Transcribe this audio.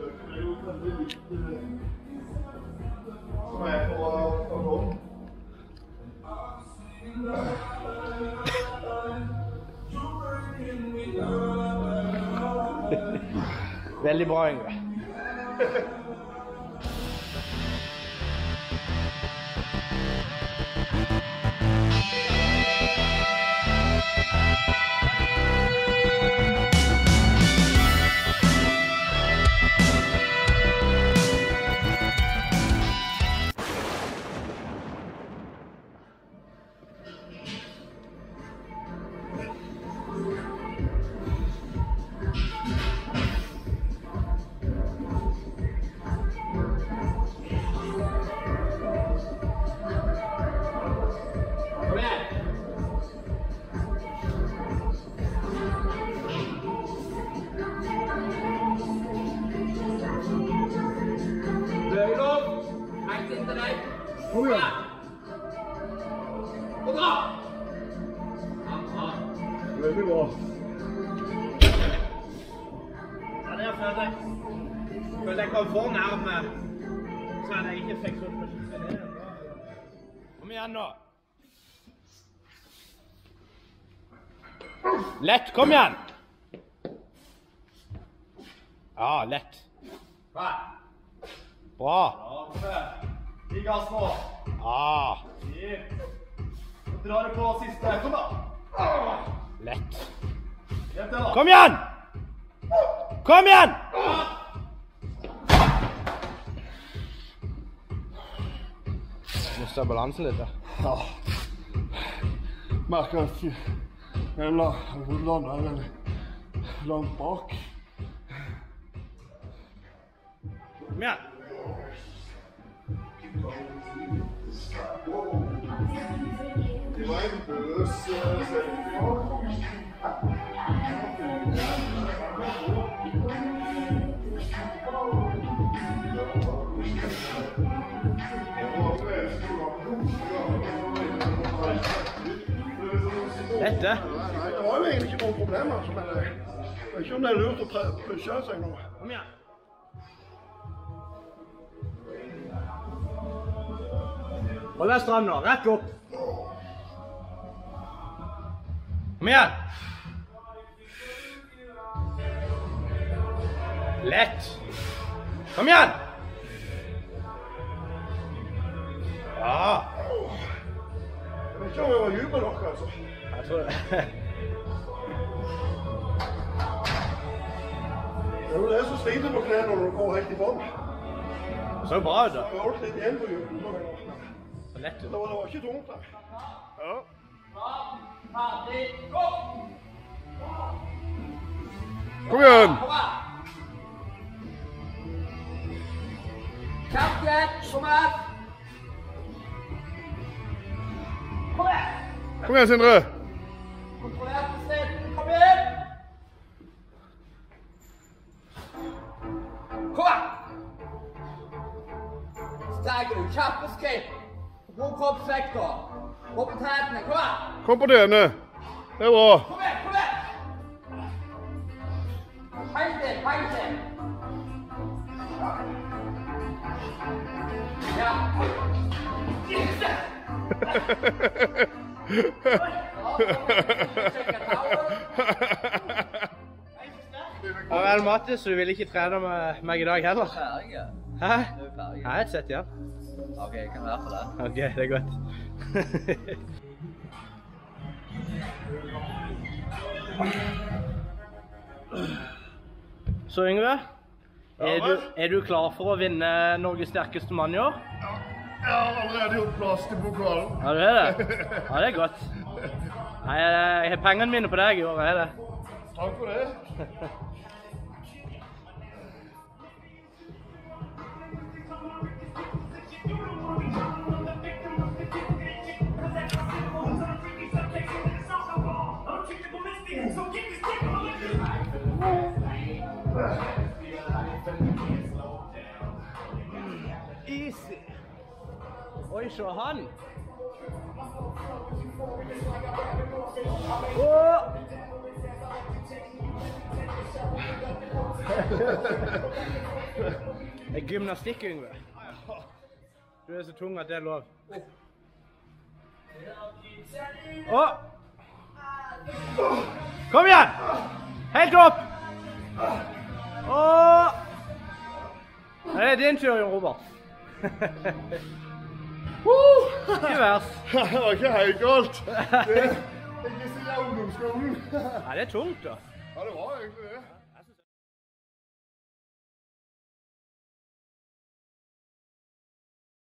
Veldig bra, Yngve. helt inntil deg. Kom igjen. Og dra! Ja, bra. Veldig bra. Ja, det følte jeg. Følte jeg kom for nærme. Så hadde jeg ikke fikk sånn Kom igjen, nå. Lett. Kom igjen. Ja, lett. Bra. Bra. Gi gass nå. Ja, Gi. drar det på siste. Kom da. lett. Hjelp til da. Kom igjen! Kom igjen! Mista balansen litt. da. Ja. Merker at jævla rullene er veldig langt bak. Kom igjen. Dette. Nei, det var jo egentlig ikke noen problemer. Altså, men jeg vet ikke om det er lurt å pushe seg nå. Kom igjen. Hold deg stram nå. Rett opp. Kom igjen. Lett. Kom igjen. Ja. Jeg vet ikke om jeg var dyp nok, altså. Jeg tror det. Det er jo det som sliter på knærne når du går helt i bånn. Så bra ut, da. Jeg har holdt litt igjen på hjulene. noen ganger. Så lett Det ut. var, det var ikke tungt der. Ja. Kom igjen! Kjapt igjen. Kom igjen. Kom igjen. Kom igjen, Sindre. Kontrollert sted. Kom igjen. Kom igjen. Sterke du. Kjappe skritt. God kroppsvektor. Opp på tærne. Kom igjen. Kom på denne. Det er bra. Kom igjen. Kom igjen. Helt inn. Helt inn. Ja. Ja vel, Mattis, du vil ikke trene med meg i dag heller? Ferdig. Hæ? Du er ferdig. Jeg er et sett igjen. OK, jeg kan være for det. OK, det er godt. Så Yngve, er du, er du klar for å vinne Norges sterkeste mann i år? Jeg har allerede gjort plass til pokalen. Ja, du er det? Ja, det er godt. Nei, jeg har pengene mine på deg i år, er det. Takk for det. Oi, se han. Oh! Det er gymnastikk, Yngve. Du er så tung at det er lov. Oh. Kom igjen! Helt opp! Oh. Det er din tur, Jon Robert. Ikke verst. Det var ikke helt galt. Det er ikke siden ungdomsskolen. Nei, det er tungt, da. Ja, det var egentlig det.